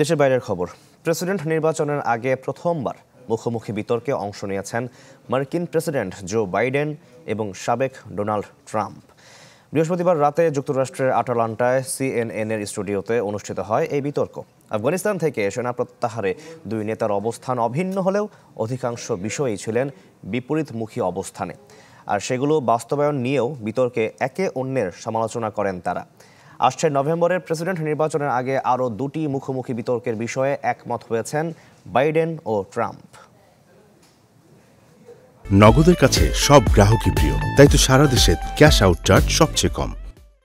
দেশের বাইরের খবর। প্রেসিডেন্ট নির্বাচনের আগে প্রথমবার মুখোমুখি বিতর্কে অংশ নিয়েছেন মার্কিন প্রেসিডেন্ট জো বাইডেন এবং সাবেক ডোনাল্ড ট্রাম্প। বৃহস্পতিবার রাতে যুক্তরাষ্ট্রের আটালান্টায় সিএনএন এর স্টুডিওতে অনুষ্ঠিত হয় এই বিতর্ক। আফগানিস্তান থেকে সেনা প্রত্যাহারে দুই নেতার অবস্থান অভিন্ন হলেও অধিকাংশ বিষয়ই ছিলেন বিপরীতমুখী অবস্থানে। আর সেগুলো বাস্তবায়ন নিয়েও বিতর্কে একে অন্যের সমালোচনা করেন তারা। আসছে নভেম্বরের প্রেসিডেন্ট নির্বাচনের আগে আরও দুটি মুখোমুখি বিতর্কের বিষয়ে একমত হয়েছেন বাইডেন ও ট্রাম্প। নগদের কাছে সব গ্রাহকই প্রিয়, তাই তো সারা দেশে ক্যাশ আউট চার্জ সবচেয়ে কম।